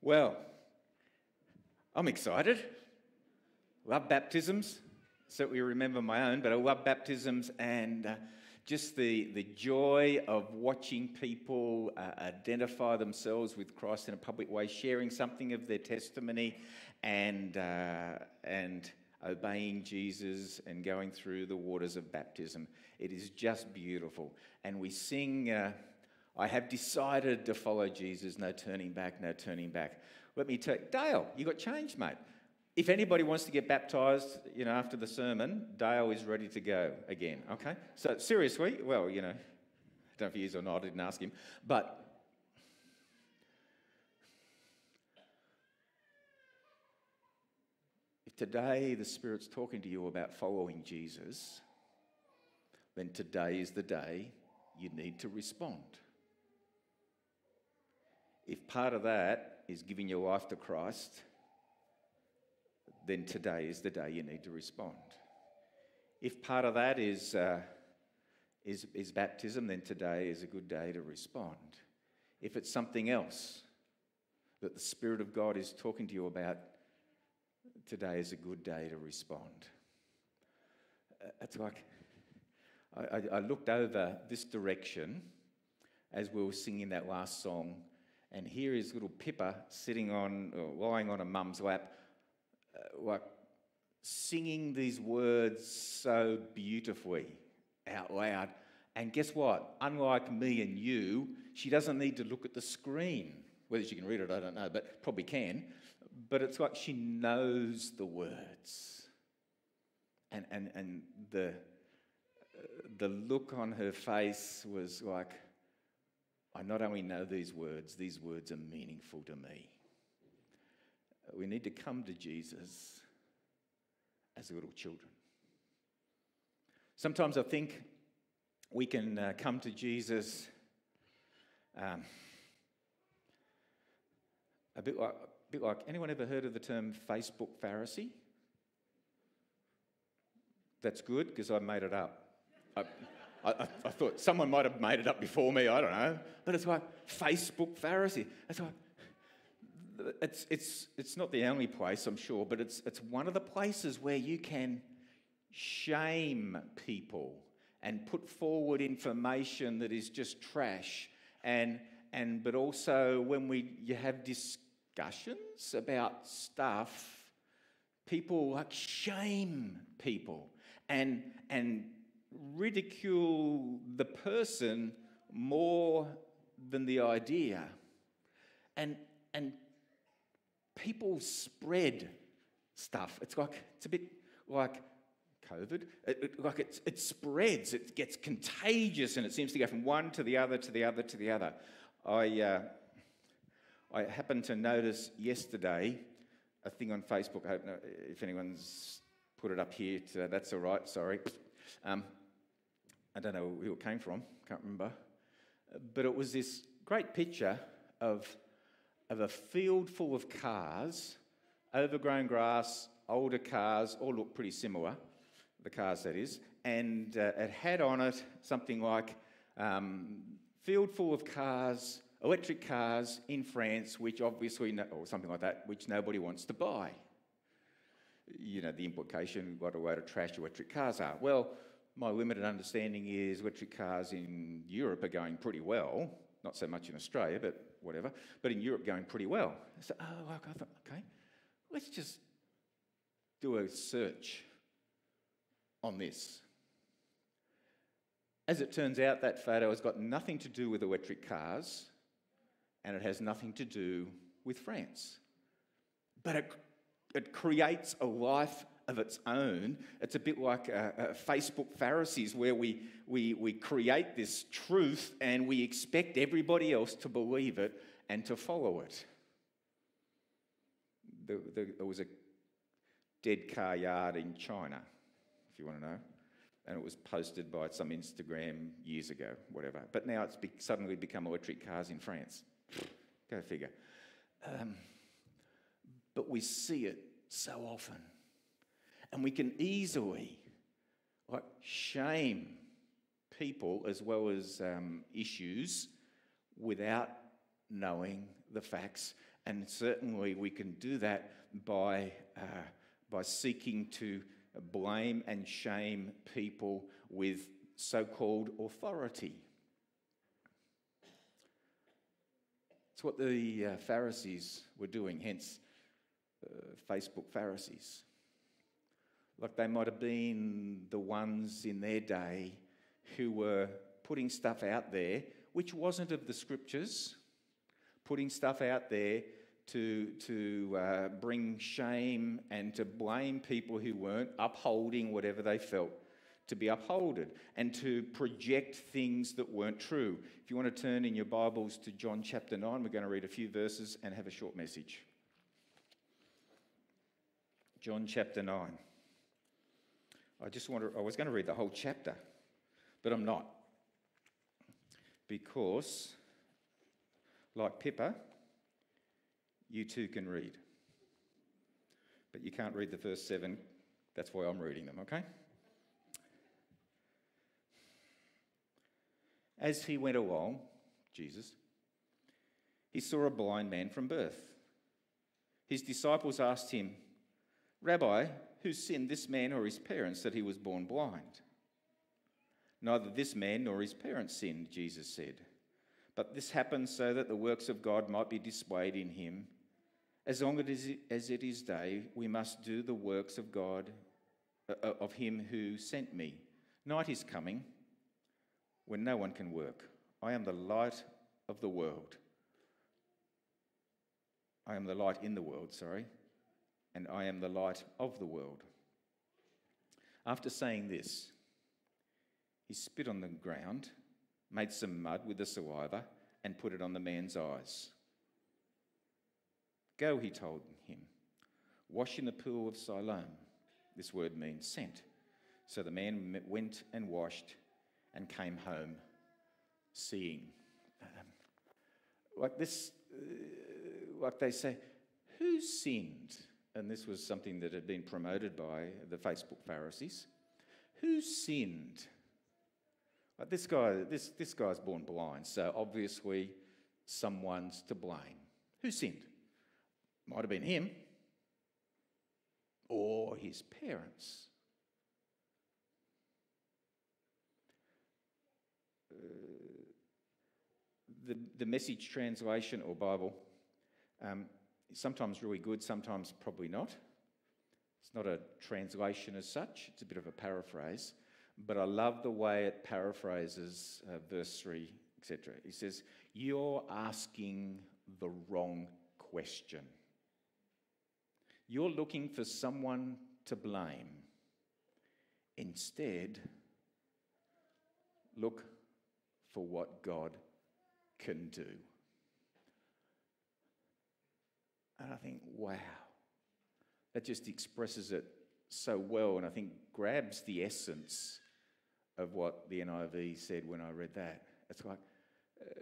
Well, I'm excited. Love baptisms. Certainly remember my own, but I love baptisms and uh, just the, the joy of watching people uh, identify themselves with Christ in a public way, sharing something of their testimony and, uh, and obeying Jesus and going through the waters of baptism. It is just beautiful. And we sing. I have decided to follow Jesus, no turning back, no turning back. Let me tell Dale, you got changed, mate. If anybody wants to get baptized, you know, after the sermon, Dale is ready to go again. Okay? So seriously, well, you know, I don't know if he is or not, I didn't ask him. But if today the Spirit's talking to you about following Jesus, then today is the day you need to respond. If part of that is giving your life to Christ, then today is the day you need to respond. If part of that is, uh, is, is baptism, then today is a good day to respond. If it's something else that the Spirit of God is talking to you about, today is a good day to respond. Uh, it's like I, I looked over this direction as we were singing that last song and here is little Pippa sitting on, lying on a mum's lap, uh, like singing these words so beautifully out loud. And guess what? Unlike me and you, she doesn't need to look at the screen. Whether she can read it, I don't know, but probably can. But it's like she knows the words. And, and, and the, uh, the look on her face was like, I not only know these words, these words are meaningful to me. We need to come to Jesus as little children. Sometimes I think we can uh, come to Jesus um, a bit like, a bit like anyone ever heard of the term Facebook Pharisee? That's good because I made it up. I, I, I, I, thought someone might have made it up before me, I don't know. But it's like Facebook Pharisee. It's like, it's, it's, it's not the only place, I'm sure, but it's, it's one of the places where you can shame people and put forward information that is just trash. And, and, but also when we, you have discussions about stuff, people like shame people and, and ridicule the person more than the idea. And, and people spread stuff. It's like, it's a bit like COVID. It, it, like it, it spreads, it gets contagious, and it seems to go from one to the other to the other to the other. I, uh, I happened to notice yesterday a thing on Facebook. I if anyone's put it up here, that's all right, sorry. Um, I don't know who it came from, can't remember. But it was this great picture of, of a field full of cars, overgrown grass, older cars, all look pretty similar, the cars that is, and uh, it had on it something like um, field full of cars, electric cars in France, which obviously, no, or something like that, which nobody wants to buy. You know, the implication, what a way to trash electric cars are. Well, my limited understanding is electric cars in Europe are going pretty well. Not so much in Australia, but whatever. But in Europe, going pretty well. So, oh, I thought, okay, let's just do a search on this. As it turns out, that photo has got nothing to do with electric cars and it has nothing to do with France. But it, it creates a life of its own. It's a bit like uh, uh, Facebook Pharisees, where we, we, we create this truth and we expect everybody else to believe it and to follow it. There, there, there was a dead car yard in China, if you want to know. And it was posted by some Instagram years ago, whatever. But now it's be- suddenly become electric cars in France. Go figure. Um, but we see it so often. And we can easily like shame people as well as um, issues without knowing the facts. And certainly we can do that by, uh, by seeking to blame and shame people with so called authority. It's what the uh, Pharisees were doing, hence uh, Facebook Pharisees. Like they might have been the ones in their day who were putting stuff out there which wasn't of the scriptures, putting stuff out there to, to uh, bring shame and to blame people who weren't upholding whatever they felt to be upholded and to project things that weren't true. If you want to turn in your Bibles to John chapter 9, we're going to read a few verses and have a short message. John chapter 9. I just want to, I was going to read the whole chapter, but I'm not. Because, like Pippa, you too can read. But you can't read the first seven. That's why I'm reading them, okay? As he went along, Jesus, he saw a blind man from birth. His disciples asked him, Rabbi, who sinned, this man or his parents, that he was born blind? Neither this man nor his parents sinned, Jesus said. But this happened so that the works of God might be displayed in him. As long as it is day, we must do the works of God, uh, of him who sent me. Night is coming when no one can work. I am the light of the world. I am the light in the world, sorry, and I am the light of the world. After saying this, he spit on the ground, made some mud with the saliva, and put it on the man's eyes. Go, he told him, wash in the pool of Siloam. This word means sent. So the man went and washed and came home seeing. Um, like this, uh, like they say, who sinned? And this was something that had been promoted by the Facebook Pharisees. Who sinned? Like this guy, this, this guy's born blind, so obviously someone's to blame. Who sinned? Might have been him or his parents. the, the message translation or Bible um, sometimes really good, sometimes probably not. It's not a translation as such, it's a bit of a paraphrase. But I love the way it paraphrases uh, verse 3, etc. He says, You're asking the wrong question. You're looking for someone to blame. Instead, look for what God can do. And I think, wow, that just expresses it so well, and I think grabs the essence of what the NIV said when I read that. It's like, uh,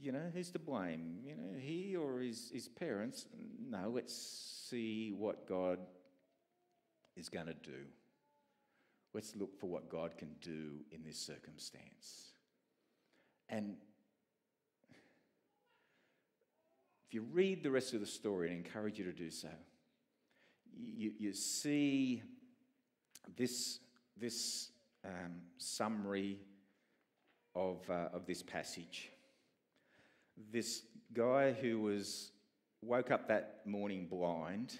you know, who's to blame? You know, he or his, his parents? No, let's see what God is going to do. Let's look for what God can do in this circumstance. And if you read the rest of the story, and I encourage you to do so, you, you see this, this um, summary of, uh, of this passage. This guy who was woke up that morning blind,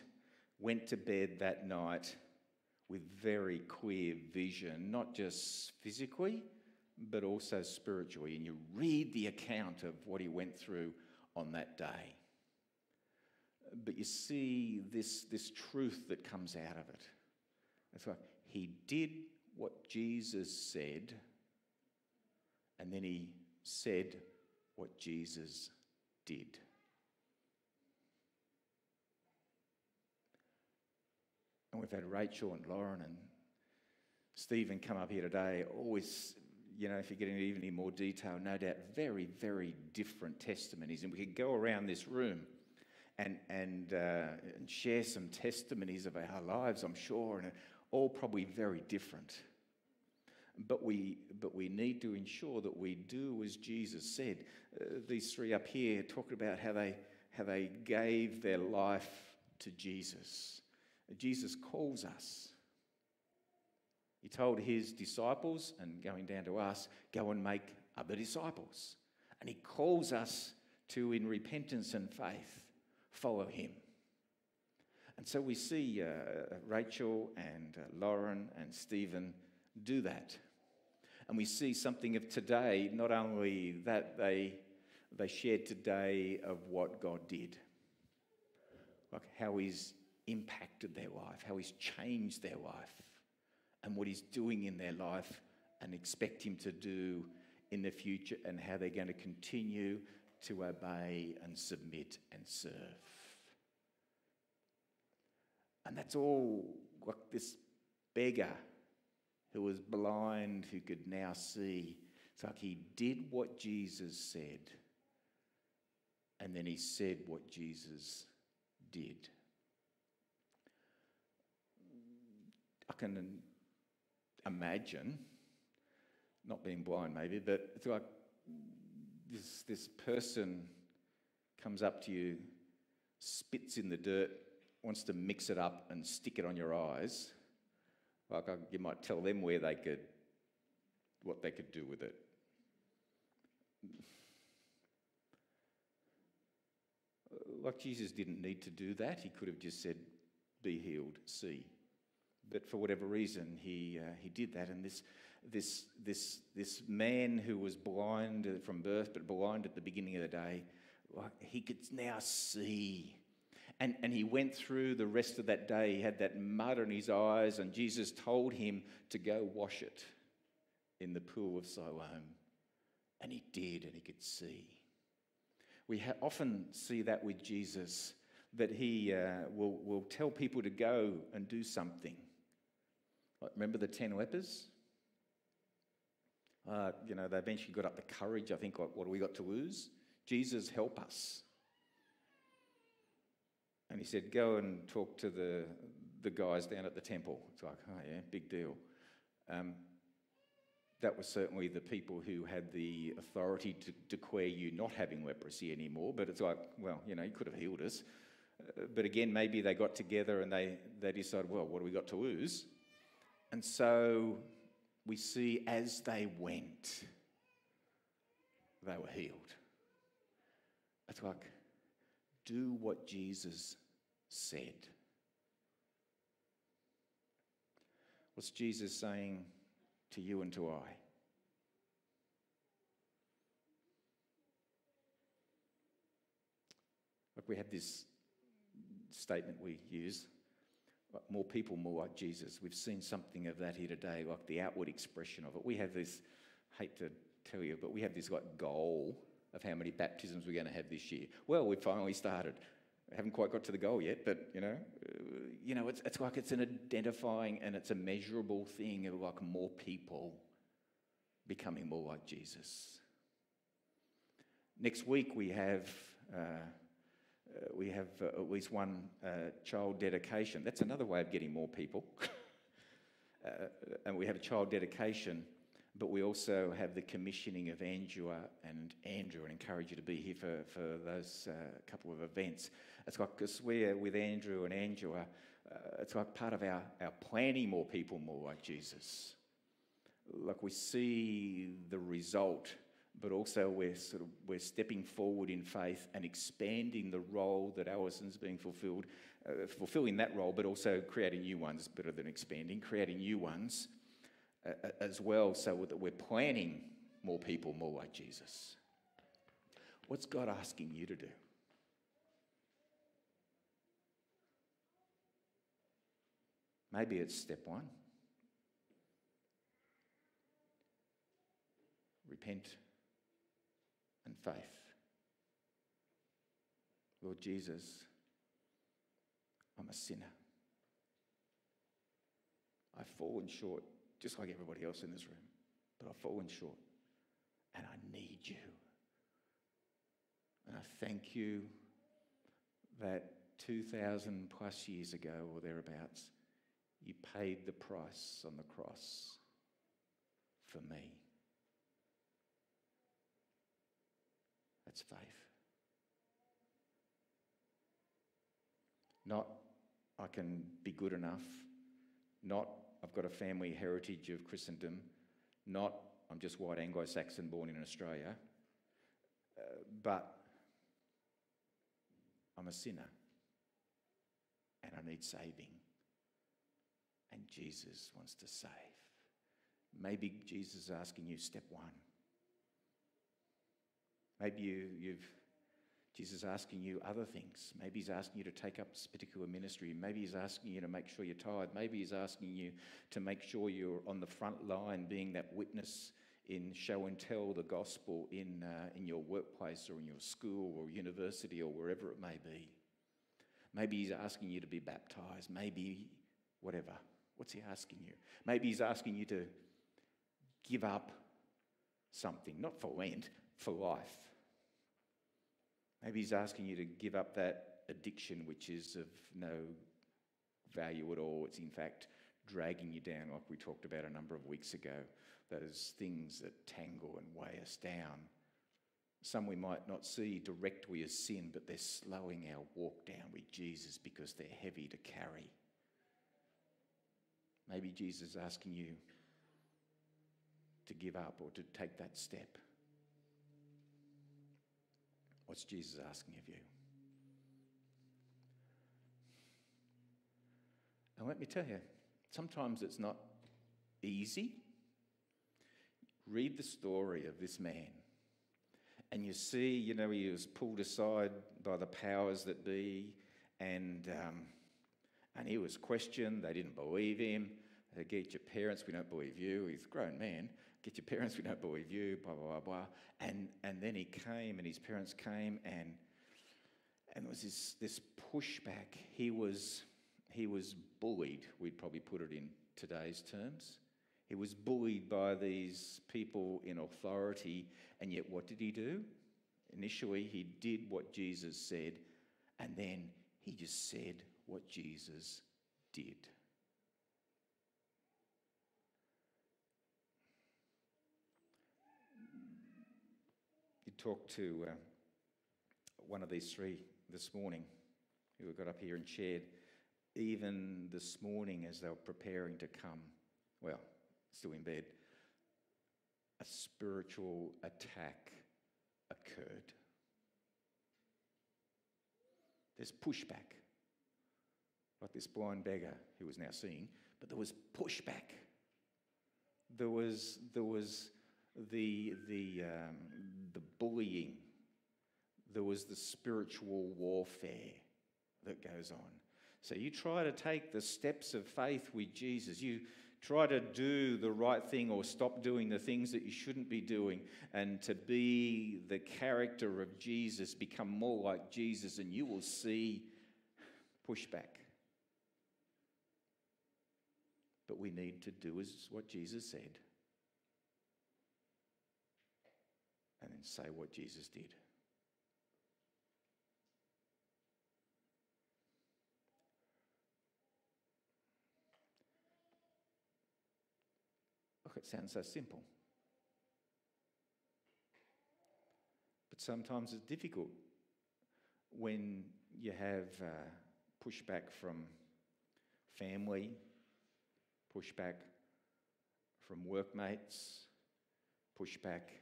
went to bed that night with very clear vision, not just physically, but also spiritually. And you read the account of what he went through on that day but you see this, this truth that comes out of it. That's why he did what Jesus said, and then he said what Jesus did. And we've had Rachel and Lauren and Stephen come up here today. Always, you know, if you get into even more detail, no doubt, very, very different testimonies. And we could go around this room and, and, uh, and share some testimonies of our lives, I'm sure, and all probably very different. But we, but we need to ensure that we do as Jesus said. Uh, these three up here talking about how they, how they gave their life to Jesus. Jesus calls us. He told his disciples, and going down to us, go and make other disciples. And he calls us to, in repentance and faith, follow him. And so we see uh, Rachel and uh, Lauren and Stephen do that. And we see something of today, not only that they, they shared today of what God did, like how He's impacted their life, how He's changed their life, and what He's doing in their life, and expect Him to do in the future, and how they're going to continue to obey and submit and serve. And that's all what this beggar who was blind, who could now see. It's like he did what Jesus said, and then he said what Jesus did. I can imagine, not being blind maybe, but it's like this, this person comes up to you, spits in the dirt, wants to mix it up and stick it on your eyes like I, you might tell them where they could, what they could do with it. Like Jesus didn't need to do that. He could have just said, "Be healed, see." But for whatever reason, he uh, he did that. And this this this this man who was blind from birth, but blind at the beginning of the day, he could now see and, and he went through the rest of that day. He had that mud in his eyes, and Jesus told him to go wash it in the pool of Siloam. And he did, and he could see. We ha- often see that with Jesus, that he uh, will, will tell people to go and do something. Remember the 10 lepers? Uh, you know, they eventually got up the courage. I think, what, what we got to lose? Jesus, help us. And he said, Go and talk to the, the guys down at the temple. It's like, Oh, yeah, big deal. Um, that was certainly the people who had the authority to declare you not having leprosy anymore. But it's like, well, you know, you could have healed us. Uh, but again, maybe they got together and they, they decided, well, what do we got to lose? And so we see as they went, they were healed. It's like, do what Jesus said. What's Jesus saying to you and to I? Like we have this statement we use more people, more like Jesus. We've seen something of that here today, like the outward expression of it. We have this, hate to tell you, but we have this like goal of how many baptisms we're going to have this year. Well, we've finally started haven't quite got to the goal yet, but you know, uh, you know, it's, it's like it's an identifying and it's a measurable thing of like more people becoming more like Jesus. Next week we have uh, uh, we have uh, at least one uh, child dedication. That's another way of getting more people. Uh, and we have a child dedication but we also have the commissioning of Angela and Andrew, and encourage you to be here for, for those uh, couple of events. It's like, because we're with Andrew and uh, it's like part of our, our planning more people more like Jesus. Like we see the result, but also we're sort of we're stepping forward in faith and expanding the role that Alison's being fulfilled, uh, fulfilling that role, but also creating new ones. Better than expanding, creating new ones as well so that we're planning more people more like Jesus. What's God asking you to do? Maybe it's step one. Repent faith. Lord Jesus, I'm a sinner. I've fallen short just like everybody else in this room. But I've fallen short. And I need you. And I thank you that 2,000 plus years ago or thereabouts, you paid the price on the cross for me. That's faith. Not I can be good enough. Not I've got a family heritage of Christendom. Not I'm just white Anglo Saxon born in Australia. Uh, but I'm a sinner and I need saving. And Jesus wants to save. Maybe Jesus is asking you, step one. Maybe you, you've Jesus is asking you other things. Maybe he's asking you to take up this particular ministry. Maybe he's asking you to make sure you're tired. Maybe he's asking you to make sure you're on the front line, being that witness in show and tell the gospel in, uh, in your workplace or in your school or university or wherever it may be. Maybe he's asking you to be baptized. Maybe whatever. What's he asking you? Maybe he's asking you to give up something, not for Lent, for life. Maybe he's asking you to give up that addiction which is of no value at all. It's in fact dragging you down, like we talked about a number of weeks ago. Those things that tangle and weigh us down. Some we might not see directly as sin, but they're slowing our walk down with Jesus because they're heavy to carry. Maybe Jesus is asking you to give up or to take that step. What's Jesus asking of you? And let me tell you, sometimes it's not easy. Read the story of this man, and you see, you know, he was pulled aside by the powers that be, and, um, and he was questioned. They didn't believe him. They get your parents, we don't believe you. He's a grown man. Get your parents, we don't believe you, blah, blah, blah, blah. And, and then he came, and his parents came, and, and there was this, this pushback. He was, he was bullied, we'd probably put it in today's terms. He was bullied by these people in authority, and yet what did he do? Initially, he did what Jesus said, and then he just said what Jesus did. Talked to uh, one of these three this morning who got up here and shared, even this morning as they were preparing to come, well, still in bed, a spiritual attack occurred. There's pushback, like this blind beggar who was now seeing, but there was pushback. There was, there was the, the, um, the bullying, there was the spiritual warfare that goes on. So you try to take the steps of faith with Jesus. You try to do the right thing or stop doing the things that you shouldn't be doing and to be the character of Jesus, become more like Jesus, and you will see pushback. But we need to do as what Jesus said. And say what Jesus did. Look, it sounds so simple. But sometimes it's difficult when you have uh, pushback from family, pushback from workmates, pushback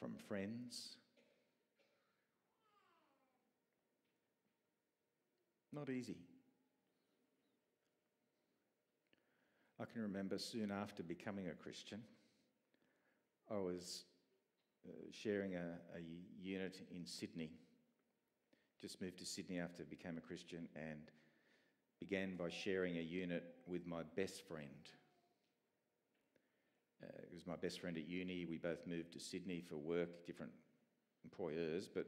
from friends. Not easy. I can remember soon after becoming a Christian, I was uh, sharing a, a unit in Sydney. Just moved to Sydney after I became a Christian and began by sharing a unit with my best friend uh, was my best friend at uni. We both moved to Sydney for work, different employers, but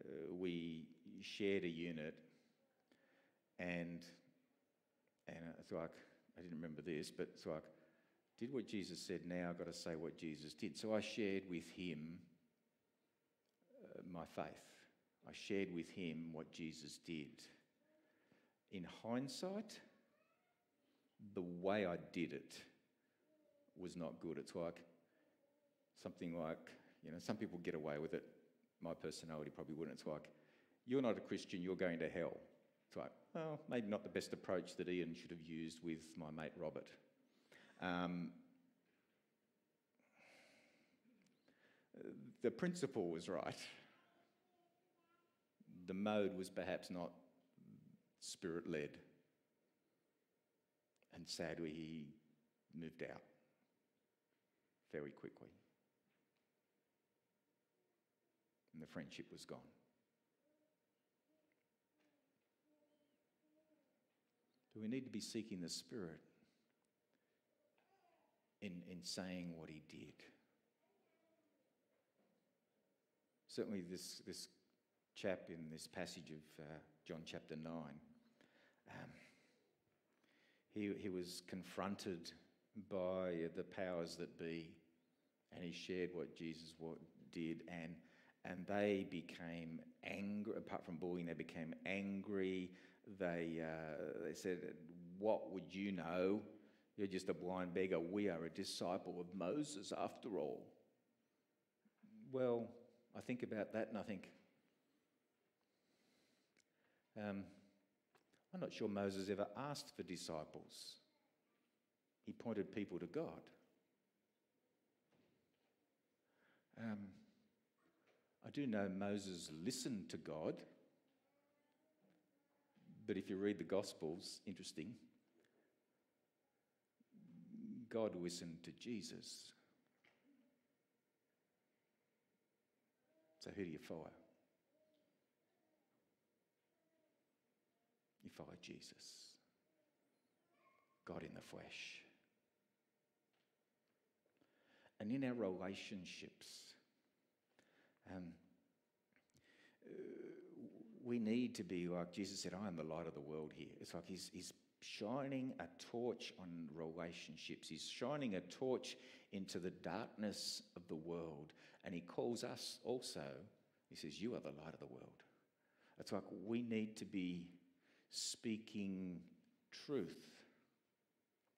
uh, we shared a unit. And and it's like I didn't remember this, but it's like did what Jesus said. Now I've got to say what Jesus did. So I shared with him uh, my faith. I shared with him what Jesus did. In hindsight, the way I did it was not good. It's like something like, you know, some people get away with it. My personality probably wouldn't. It's like, you're not a Christian, you're going to hell. It's like, well, maybe not the best approach that Ian should have used with my mate Robert. Um, the principle was right. The mode was perhaps not spirit led. And sadly, he moved out very quickly. And the friendship was gone. Do we need to be seeking the Spirit in, in saying what he did? Certainly, this, this chap in this passage of uh, John chapter 9, um, he, he was confronted by the powers that be, and he shared what Jesus did, and, and they became angry. Apart from bullying, they became angry. They, uh, they said, What would you know? You're just a blind beggar. We are a disciple of Moses, after all. Well, I think about that and I think, um, I'm not sure Moses ever asked for disciples. He pointed people to God. Um, I do know Moses listened to God, but if you read the Gospels, interesting, God listened to Jesus. So who do you follow? You follow Jesus, God in the flesh. And in our relationships, um, uh, we need to be like Jesus said, I am the light of the world here. It's like he's, he's shining a torch on relationships. He's shining a torch into the darkness of the world. And he calls us also, he says, You are the light of the world. It's like we need to be speaking truth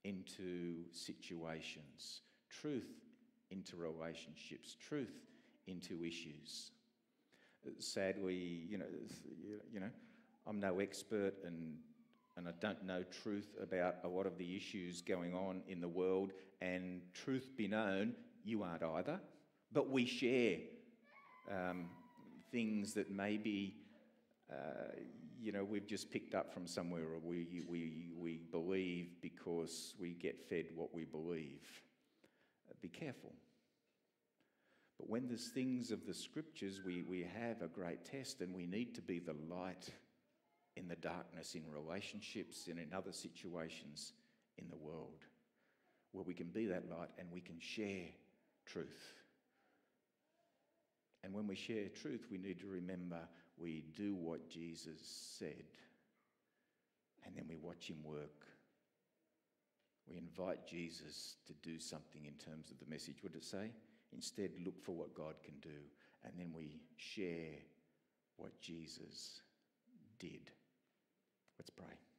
into situations, truth into relationships, truth into issues. Sadly, you know, you know, I'm no expert and and I don't know truth about a lot of the issues going on in the world. And truth be known, you aren't either. But we share um, things that maybe, uh, you know, we've just picked up from somewhere or we, we, we believe because we get fed what we believe. Be careful. But when there's things of the scriptures, we, we have a great test and we need to be the light in the darkness, in relationships, and in other situations in the world, where we can be that light and we can share truth. And when we share truth, we need to remember we do what Jesus said, and then we watch him work. We invite Jesus to do something in terms of the message. What did it say? Instead, look for what God can do, and then we share what Jesus did. Let's pray.